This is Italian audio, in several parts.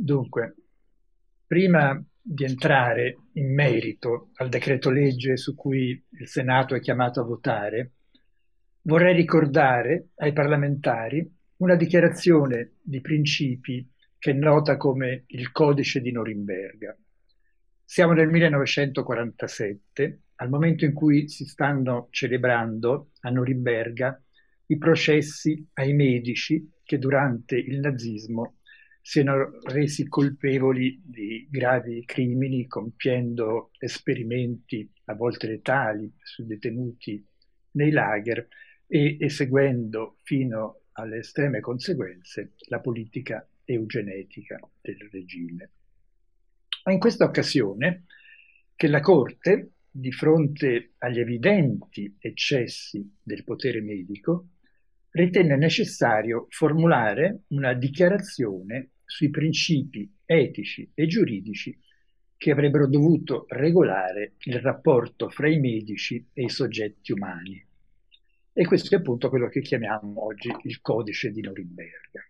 Dunque, prima di entrare in merito al decreto legge su cui il Senato è chiamato a votare, vorrei ricordare ai parlamentari una dichiarazione di principi che è nota come il Codice di Norimberga. Siamo nel 1947, al momento in cui si stanno celebrando a Norimberga i processi ai medici che durante il nazismo siano resi colpevoli di gravi crimini compiendo esperimenti a volte letali su detenuti nei lager e eseguendo fino alle estreme conseguenze la politica eugenetica del regime. Ma in questa occasione che la Corte, di fronte agli evidenti eccessi del potere medico, ritenne necessario formulare una dichiarazione sui principi etici e giuridici che avrebbero dovuto regolare il rapporto fra i medici e i soggetti umani. E questo è appunto quello che chiamiamo oggi il codice di Norimberga.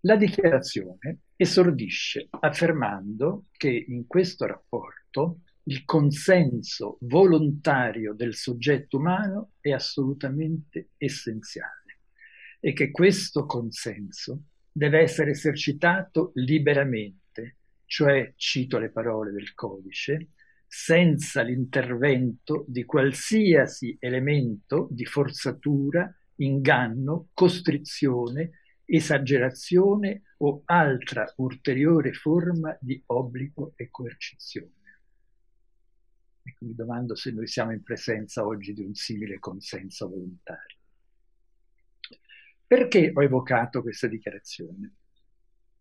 La dichiarazione esordisce affermando che in questo rapporto il consenso volontario del soggetto umano è assolutamente essenziale e che questo consenso deve essere esercitato liberamente, cioè, cito le parole del codice, senza l'intervento di qualsiasi elemento di forzatura, inganno, costrizione, esagerazione o altra ulteriore forma di obbligo e coercizione. Ecco, mi domando se noi siamo in presenza oggi di un simile consenso volontario. Perché ho evocato questa dichiarazione?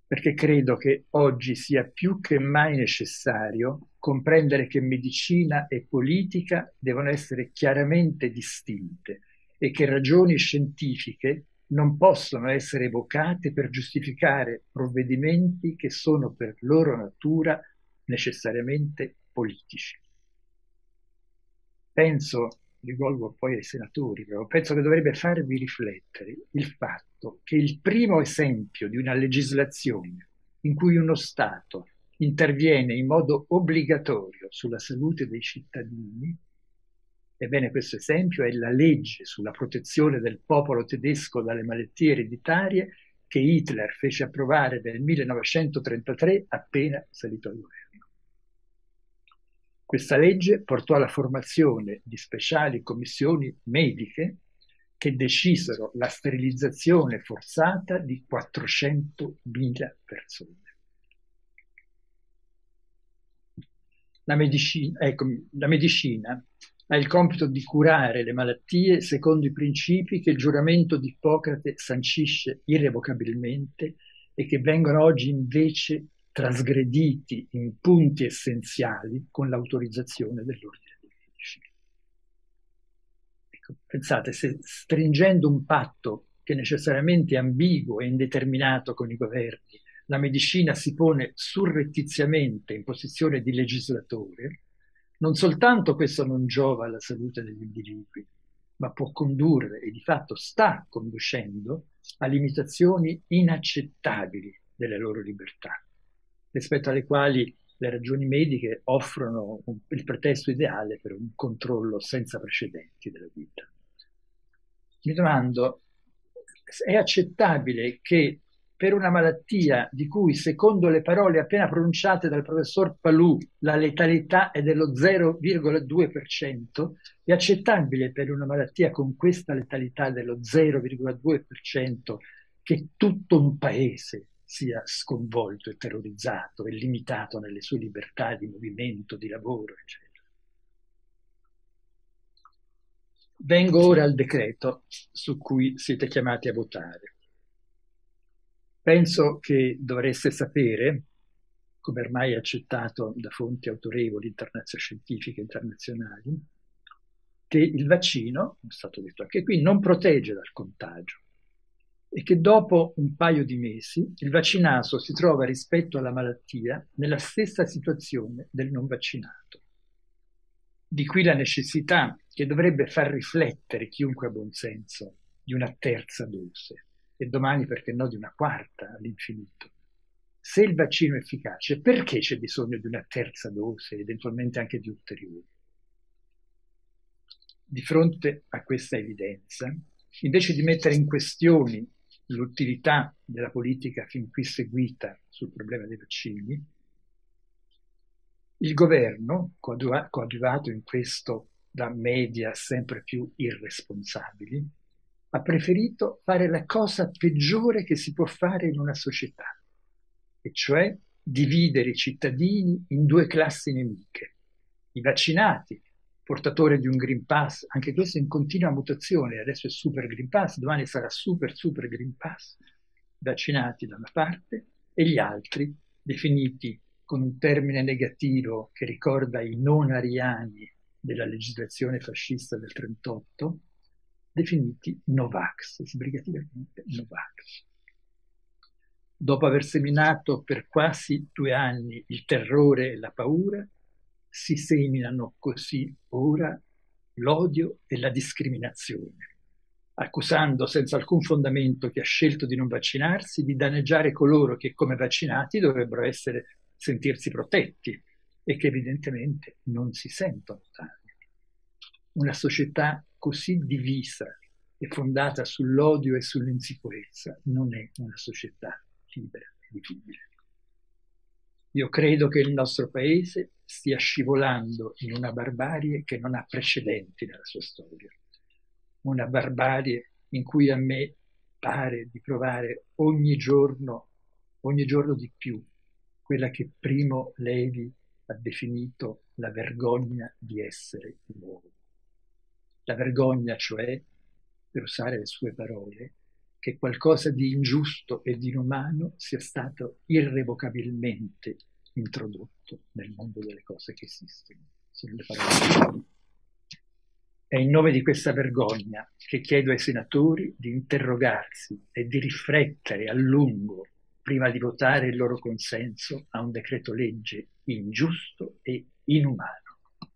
Perché credo che oggi sia più che mai necessario comprendere che medicina e politica devono essere chiaramente distinte e che ragioni scientifiche non possono essere evocate per giustificare provvedimenti che sono per loro natura necessariamente politici. Penso rivolgo poi ai senatori, però penso che dovrebbe farvi riflettere il fatto che il primo esempio di una legislazione in cui uno Stato interviene in modo obbligatorio sulla salute dei cittadini, ebbene questo esempio è la legge sulla protezione del popolo tedesco dalle malattie ereditarie che Hitler fece approvare nel 1933 appena salito al governo. Questa legge portò alla formazione di speciali commissioni mediche che decisero la sterilizzazione forzata di 400.000 persone. La medicina, ecco, la medicina ha il compito di curare le malattie secondo i principi che il giuramento di Ippocrate sancisce irrevocabilmente e che vengono oggi invece trasgrediti in punti essenziali con l'autorizzazione dell'ordine dei medici. Ecco, pensate, se stringendo un patto che necessariamente è ambiguo e indeterminato con i governi, la medicina si pone surrettiziamente in posizione di legislatore, non soltanto questo non giova alla salute degli individui, ma può condurre e di fatto sta conducendo a limitazioni inaccettabili delle loro libertà rispetto alle quali le ragioni mediche offrono un, il pretesto ideale per un controllo senza precedenti della vita. Mi domando, è accettabile che per una malattia di cui, secondo le parole appena pronunciate dal professor Palù, la letalità è dello 0,2%, è accettabile per una malattia con questa letalità dello 0,2% che tutto un paese sia sconvolto e terrorizzato e limitato nelle sue libertà di movimento, di lavoro, eccetera. Vengo ora al decreto su cui siete chiamati a votare. Penso che dovreste sapere, come ormai accettato da fonti autorevoli internazionali, scientifiche internazionali, che il vaccino, è stato detto anche qui, non protegge dal contagio e che dopo un paio di mesi il vaccinato si trova rispetto alla malattia nella stessa situazione del non vaccinato. Di qui la necessità che dovrebbe far riflettere chiunque ha buon senso di una terza dose e domani perché no di una quarta all'infinito. se il vaccino è efficace, perché c'è bisogno di una terza dose, eventualmente anche di ulteriori? Di fronte a questa evidenza, invece di mettere in questione l'utilità della politica fin qui seguita sul problema dei vaccini, il governo, coadiuvato in questo da media sempre più irresponsabili, ha preferito fare la cosa peggiore che si può fare in una società, e cioè dividere i cittadini in due classi nemiche. I vaccinati, portatori di un Green Pass, anche questo in continua mutazione, adesso è Super Green Pass, domani sarà Super Super Green Pass, vaccinati da una parte, e gli altri, definiti con un termine negativo che ricorda i non ariani della legislazione fascista del 38, definiti Novax, sbrigativamente Novax. Dopo aver seminato per quasi due anni il terrore e la paura, si seminano così ora l'odio e la discriminazione, accusando senza alcun fondamento chi ha scelto di non vaccinarsi di danneggiare coloro che come vaccinati dovrebbero essere, sentirsi protetti e che evidentemente non si sentono tali. Una società così divisa e fondata sull'odio e sull'insicurezza non è una società libera e vivibile. Io credo che il nostro paese stia scivolando in una barbarie che non ha precedenti nella sua storia. Una barbarie in cui a me pare di provare ogni giorno, ogni giorno di più, quella che Primo Levi ha definito la vergogna di essere uomo. La vergogna, cioè, per usare le sue parole, che qualcosa di ingiusto e di inumano sia stato irrevocabilmente introdotto nel mondo delle cose che esistono. Sono le parole. È in nome di questa vergogna che chiedo ai senatori di interrogarsi e di riflettere a lungo prima di votare il loro consenso a un decreto legge ingiusto e inumano.